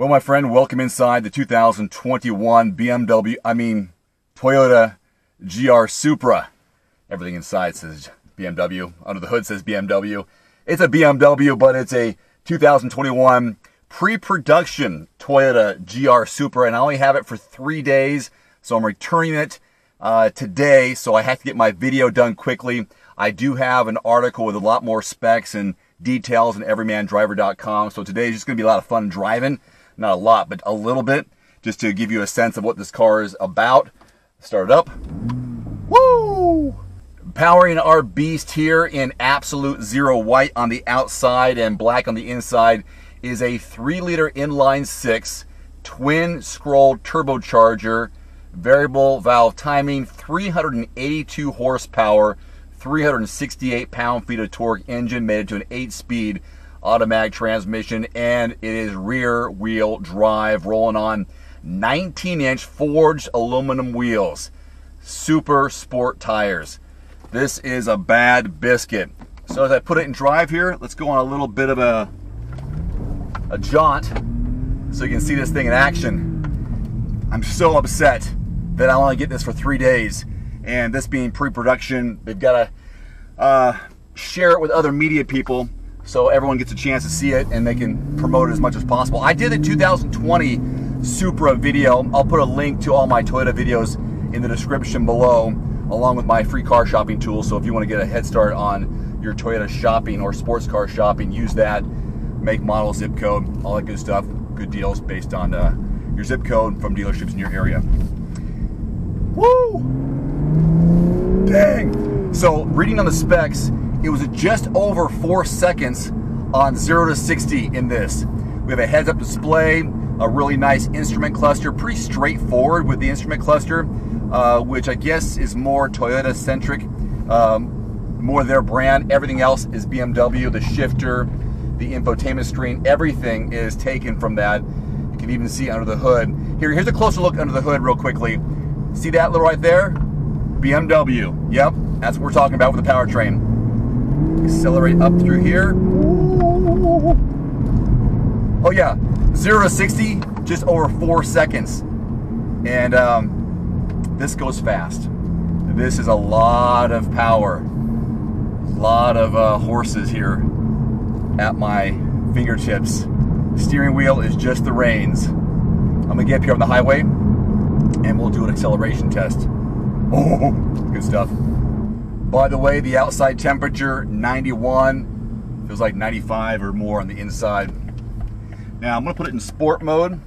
Well, my friend, welcome inside the 2021 BMW, I mean, Toyota GR Supra. Everything inside says BMW. Under the hood says BMW. It's a BMW, but it's a 2021 pre-production Toyota GR Supra, and I only have it for three days, so I'm returning it uh, today, so I have to get my video done quickly. I do have an article with a lot more specs and details in everymandriver.com, so today is just going to be a lot of fun driving. Not a lot, but a little bit, just to give you a sense of what this car is about. Start it up. Woo! Powering our beast here in absolute zero white on the outside and black on the inside is a 3 liter inline 6 twin scroll turbocharger variable valve timing, 382 horsepower, 368 pound-feet of torque engine made it to an 8-speed automatic transmission, and it is rear-wheel drive, rolling on 19-inch forged aluminum wheels, super sport tires. This is a bad biscuit. So as I put it in drive here, let's go on a little bit of a, a jaunt so you can see this thing in action. I'm so upset that I only get this for three days. And this being pre-production, they've got to uh, share it with other media people so everyone gets a chance to see it and they can promote it as much as possible. I did a 2020 Supra video. I'll put a link to all my Toyota videos in the description below, along with my free car shopping tool. So if you want to get a head start on your Toyota shopping or sports car shopping, use that. Make, model, zip code, all that good stuff. Good deals based on uh, your zip code from dealerships in your area. Woo! Dang! So, reading on the specs, it was just over four seconds on 0 to 60 in this. We have a heads-up display, a really nice instrument cluster, pretty straightforward with the instrument cluster, uh, which I guess is more Toyota-centric, um, more their brand. Everything else is BMW, the shifter, the infotainment screen, everything is taken from that. You can even see under the hood. Here, here's a closer look under the hood real quickly. See that little right there? BMW. Yep, that's what we're talking about with the powertrain. Accelerate up through here. Oh yeah, 0 to 60, just over four seconds. And um, this goes fast. This is a lot of power. A lot of uh, horses here at my fingertips. steering wheel is just the reins. I'm gonna get up here on the highway and we'll do an acceleration test. Oh, good stuff. By the way, the outside temperature, 91. Feels like 95 or more on the inside. Now I'm gonna put it in sport mode.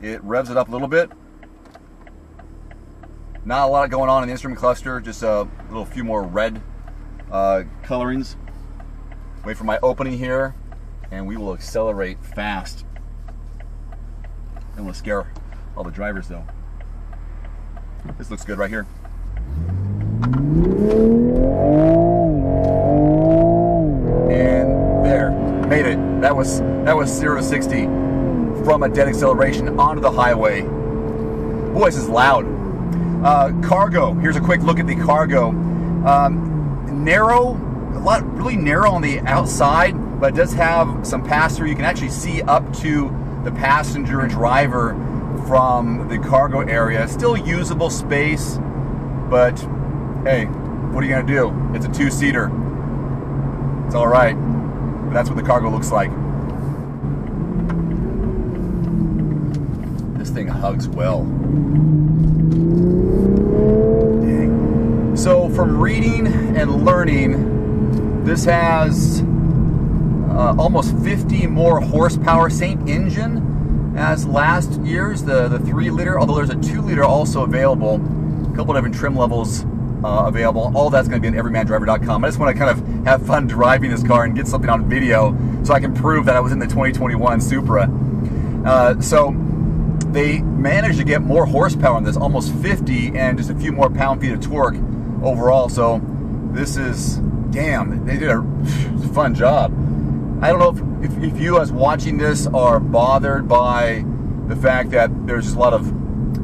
It revs it up a little bit. Not a lot going on in the instrument cluster, just a little few more red uh, colorings. Wait for my opening here, and we will accelerate fast. And we'll scare all the drivers though. This looks good right here. And there, made it. That was that was 0 to 60 from a dead acceleration onto the highway. Boy, this is loud. Uh, cargo. Here's a quick look at the cargo. Um, narrow, a lot really narrow on the outside, but it does have some pass through. You can actually see up to the passenger and driver from the cargo area. Still usable space, but hey, what are you gonna do? It's a two-seater. It's all right. But that's what the cargo looks like. This thing hugs well. Dang. So from reading and learning, this has uh, almost 50 more horsepower, same engine, as last year's, the, the 3 liter, although there's a 2 liter also available. A couple different trim levels uh, available. All that's going to be on everymandriver.com. I just want to kind of have fun driving this car and get something on video so I can prove that I was in the 2021 Supra. Uh, so they managed to get more horsepower on this, almost 50, and just a few more pound-feet of torque overall. So this is, damn, they did a fun job. I don't know if, if, if, you as watching this are bothered by the fact that there's just a lot of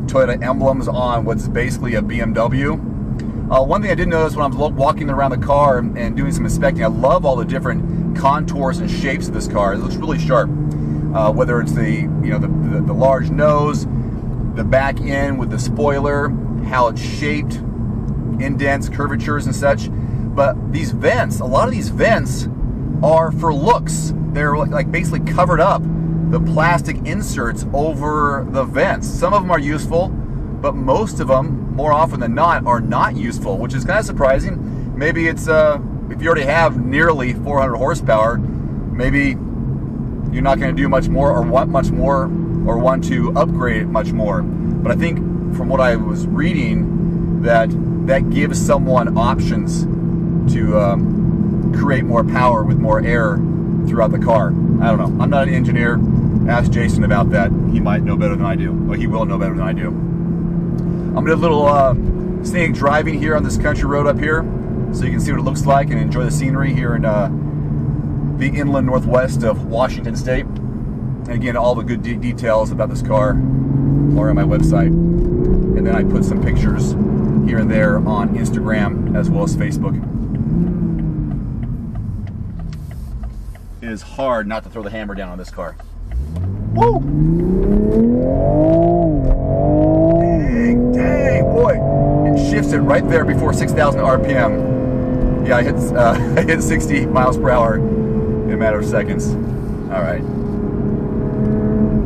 Toyota emblems on what's basically a BMW. Uh, one thing I did notice when I was walking around the car and doing some inspecting, I love all the different contours and shapes of this car. It looks really sharp. uh, whether it's the you know the, the, the large nose, the back end with the spoiler, how it's shaped, indents, curvatures, and such. But these vents, a lot of these vents are for looks. They're like basically covered up the plastic inserts over the vents. Some of them are useful, but most of them, more often than not, are not useful, which is kind of surprising. Maybe it's uh, if you already have nearly 400 horsepower, maybe you're not going to do much more or want much more or want to upgrade much more. But I think from what I was reading, that that gives someone options to um, create more power with more air throughout the car. I don't know. I'm not an engineer. Ask Jason about that. He might know better than I do. Or he will know better than I do. I'm to do a little uh, driving here on this country road up here so you can see what it looks like and enjoy the scenery here in uh, the inland northwest of Washington State. And again, all the good de details about this car are on my website. And then I put some pictures here and there on Instagram as well as Facebook. It is hard not to throw the hammer down on this car. Woo! Dang, dang, boy. It shifts it right there before 6,000 RPM. Yeah, I hit, uh, I hit 60 miles per hour in a matter of seconds. All right.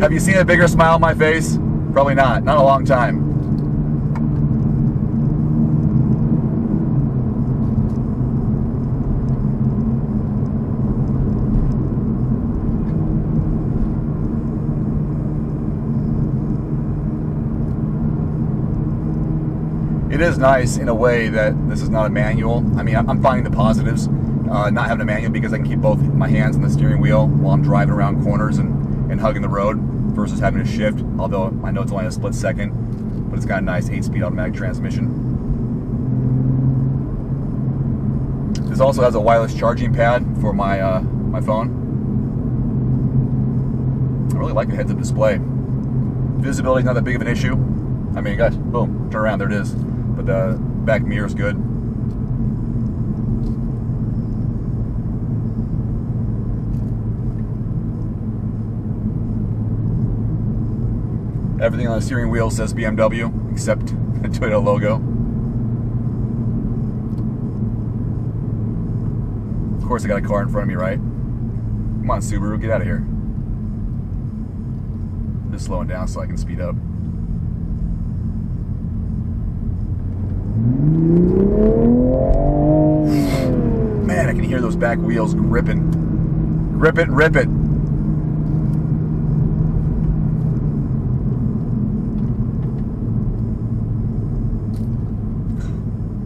Have you seen a bigger smile on my face? Probably not. Not a long time. It is nice in a way that this is not a manual. I mean, I'm finding the positives, uh, not having a manual because I can keep both my hands on the steering wheel while I'm driving around corners and, and hugging the road versus having to shift, although I know it's only a split second, but it's got a nice 8-speed automatic transmission. This also has a wireless charging pad for my, uh, my phone. I really like the heads-up display. Visibility is not that big of an issue. I mean, guys, boom, turn around, there it is but the back mirror is good. Everything on the steering wheel says BMW, except the Toyota logo. Of course, I got a car in front of me, right? Come on, Subaru, get out of here. Just slowing down so I can speed up. Man, I can hear those back wheels gripping. Grip it, rip it.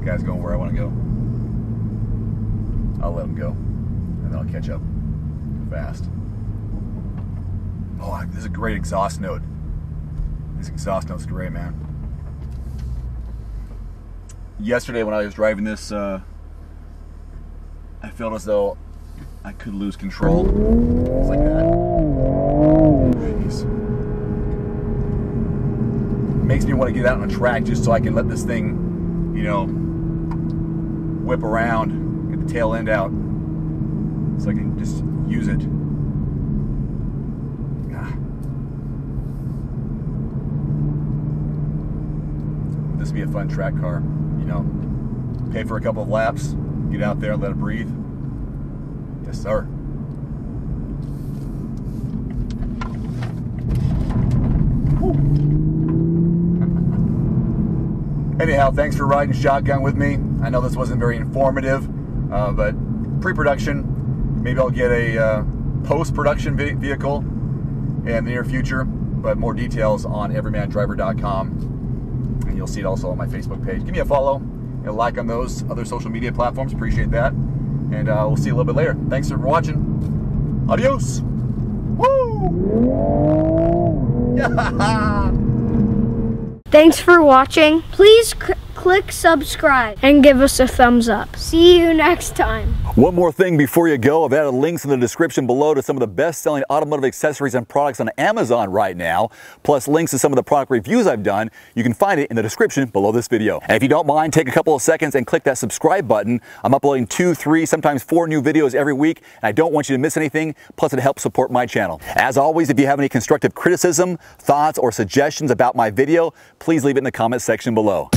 Guy's going where I want to go. I'll let him go, and then I'll catch up fast. Oh, this is a great exhaust note. This exhaust note's great, man yesterday when I was driving this, uh, I felt as though I could lose control. It's like that. Jeez. Makes me want to get out on a track just so I can let this thing, you know, whip around, get the tail end out, so I can just use it. Ah. This would be a fun track car you know, pay for a couple of laps, get out there, let it breathe. Yes, sir. Anyhow, thanks for riding shotgun with me. I know this wasn't very informative, uh, but pre-production, maybe I'll get a uh, post-production vehicle in the near future, but more details on everymandriver.com and you'll see it also on my Facebook page. Give me a follow and a like on those other social media platforms. Appreciate that. And uh, we'll see you a little bit later. Thanks for watching. Adios. Woo! Thanks for watching. Please click subscribe and give us a thumbs up. See you next time. One more thing before you go, I've added links in the description below to some of the best-selling automotive accessories and products on Amazon right now, plus links to some of the product reviews I've done. You can find it in the description below this video. And if you don't mind, take a couple of seconds and click that subscribe button. I'm uploading two, three, sometimes four new videos every week, and I don't want you to miss anything, plus it helps support my channel. As always, if you have any constructive criticism, thoughts, or suggestions about my video, please leave it in the comment section below.